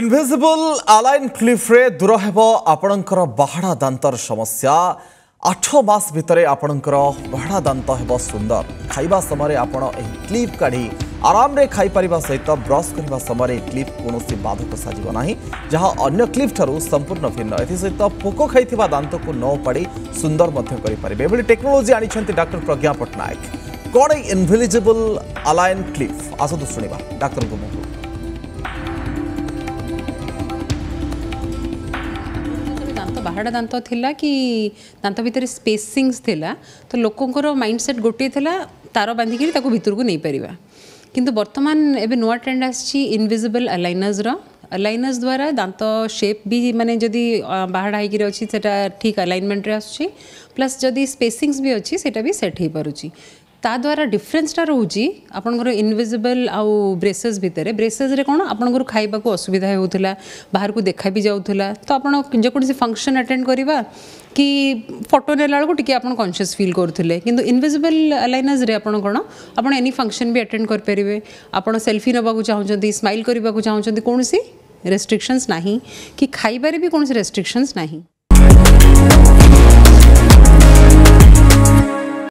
invisible আলাইন ক্লিফ্রে দূর হব আপনার বাহাড়া দাঁতর সমস্যা আঠ মাস ভিতরে আপনার বাহাড়া দাঁত হব সুন্দর খাইবা সময় আপনার এই ক্লিপ কাড়ি আরামে খাইপার সহিত ব্রশ করা সময় এই ক্লিপ কৌশি বাধক সাজব না যা অন্য ক্লিপ ঠার সম্পূর্ণ ভিন্ন এসহিত পোক খাই দাঁতক ন উপাড়ি সুন্দর করে পারে এভাবে টেকনোলোজি আনিছেন ডাক্তার প্রজ্ঞা পট্টনাক কে ইনভিজিবল আলাইন ক্লিপ আসতু শুণবা ডাক্তার মুখ ପାହାଡ଼ ଦାନ୍ତ ଥିଲା କି ଦାନ୍ତ ଭିତରେ ସ୍ପେସିଂସ୍ ଥିଲା ତ ଲୋକଙ୍କର ମାଇଣ୍ଡସେଟ୍ ଗୋଟିଏ ଥିଲା ତାର ବାନ୍ଧିକିରି ତାକୁ ଭିତରକୁ ନେଇପାରିବା କିନ୍ତୁ ବର୍ତ୍ତମାନ ଏବେ ନୂଆ ଟ୍ରେଣ୍ଡ ଆସିଛି ଇନଭିଜିବଲ୍ ଆଲାଇନର୍ସର ଆଲାଇନର୍ସ ଦ୍ୱାରା ଦାନ୍ତ ସେପ୍ ବି ମାନେ ଯଦି ବାହାଡ଼ା ହେଇକିରି ଅଛି ସେଇଟା ଠିକ୍ ଆଲାଇନମେଣ୍ଟରେ ଆସୁଛି ପ୍ଲସ୍ ଯଦି ସ୍ପେସିଂସ୍ ବି ଅଛି ସେଇଟା ବି ସେଟ୍ ହେଇପାରୁଛି ତା ଦ୍ୱାରା ଡିଫରେନ୍ସଟା ରହୁଛି ଆପଣଙ୍କର ଇନଭିଜିବଲ୍ ଆଉ ବ୍ରେସେସ୍ ଭିତରେ ବ୍ରେସେସ୍ରେ କ'ଣ ଆପଣଙ୍କର ଖାଇବାକୁ ଅସୁବିଧା ହେଉଥିଲା ବାହାରକୁ ଦେଖା ବି ଯାଉଥିଲା ତ ଆପଣ ଯେକୌଣସି ଫଙ୍କସନ୍ ଆଟେଣ୍ଡ କରିବା କି ଫଟୋ ନେଲା ବେଳକୁ ଟିକେ ଆପଣ କନସିୟସ୍ ଫିଲ୍ କରୁଥିଲେ କିନ୍ତୁ ଇନଭିଜିବଲ୍ ଆଲାଇନାସ୍ରେ ଆପଣ କ'ଣ ଆପଣ ଏନି ଫଙ୍କସନ୍ ବି ଆଟେଣ୍ଡ କରିପାରିବେ ଆପଣ ସେଲ୍ଫି ନେବାକୁ ଚାହୁଁଛନ୍ତି ସ୍ମାଇଲ୍ କରିବାକୁ ଚାହୁଁଛନ୍ତି କୌଣସି ରେଷ୍ଟ୍ରିକ୍ସନ୍ସ ନାହିଁ କି ଖାଇବାରେ ବି କୌଣସି ରେଷ୍ଟ୍ରିକ୍ସନ୍ସ ନାହିଁ